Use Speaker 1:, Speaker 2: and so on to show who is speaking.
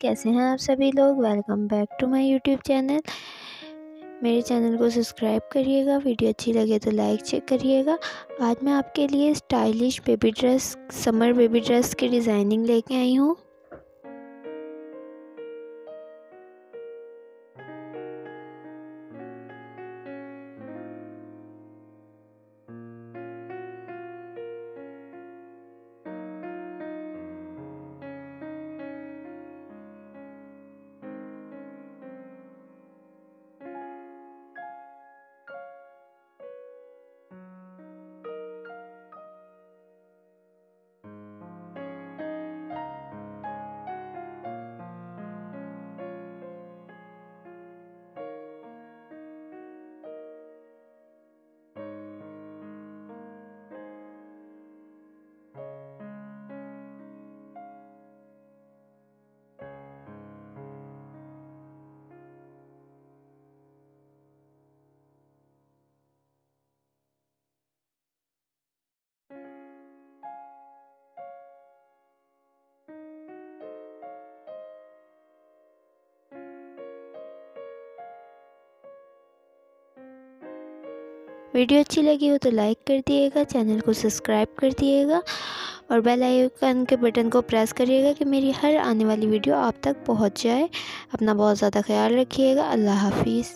Speaker 1: कैसे हैं आप सभी लोग? Welcome back to my YouTube channel मेरे चैनल को सब्सक्राइब करिएगा वीडियो अच्छी लगे तो लाइक चेक करिएगा। आज मैं आपके लिए stylish baby dress summer baby dress की डिज़ाइनिंग लेके आई हूँ। वीडियो अच्छी लगी हो तो लाइक कर दिएगा, चैनल को सब्सक्राइब कर दिएगा और बेल आइकन के बटन को प्रेस करिएगा कि मेरी हर आने वाली वीडियो आप तक पहुँच जाए। अपना बहुत ज़्यादा ख्याल रखिएगा। अल्लाह हाफिज़।